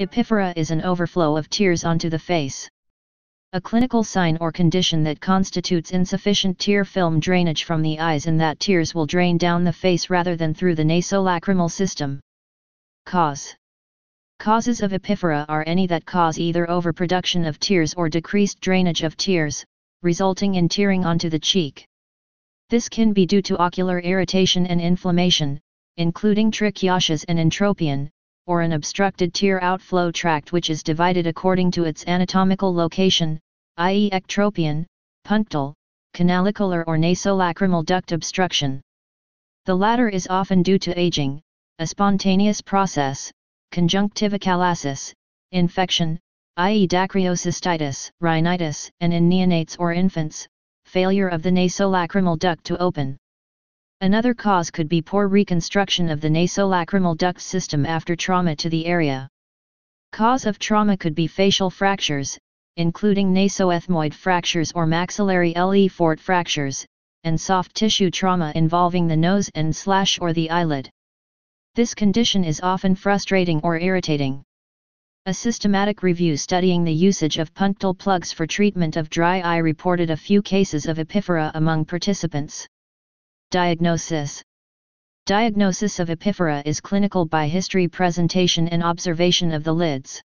Epiphora is an overflow of tears onto the face. A clinical sign or condition that constitutes insufficient tear film drainage from the eyes and that tears will drain down the face rather than through the nasolacrimal system. Cause Causes of epiphora are any that cause either overproduction of tears or decreased drainage of tears, resulting in tearing onto the cheek. This can be due to ocular irritation and inflammation, including trichiasis and entropion, or an obstructed tear outflow tract which is divided according to its anatomical location, i.e. ectropion, punctal, canalicular or nasolacrimal duct obstruction. The latter is often due to aging, a spontaneous process, conjunctivochalasis, infection, i.e. dacryocystitis, rhinitis, and in neonates or infants, failure of the nasolacrimal duct to open. Another cause could be poor reconstruction of the nasolacrimal duct system after trauma to the area. Cause of trauma could be facial fractures, including nasoethmoid fractures or maxillary Le fort fractures, and soft tissue trauma involving the nose and slash or the eyelid. This condition is often frustrating or irritating. A systematic review studying the usage of punctal plugs for treatment of dry eye reported a few cases of epiphora among participants. Diagnosis Diagnosis of epiphora is clinical by history presentation and observation of the lids.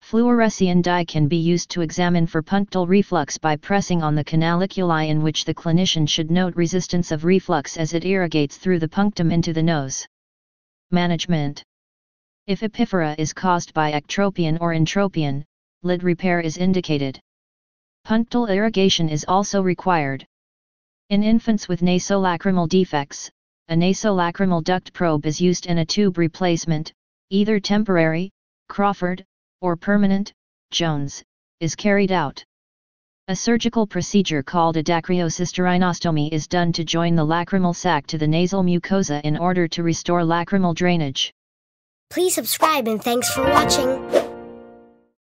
Fluorescein dye can be used to examine for punctal reflux by pressing on the canaliculi in which the clinician should note resistance of reflux as it irrigates through the punctum into the nose. Management If epiphora is caused by ectropion or entropion, lid repair is indicated. Punctal irrigation is also required. In infants with nasolacrimal defects, a nasolacrimal duct probe is used and a tube replacement, either temporary, Crawford, or permanent, Jones, is carried out. A surgical procedure called a dacryocystorhinostomy is done to join the lacrimal sac to the nasal mucosa in order to restore lacrimal drainage. Please subscribe and thanks for watching.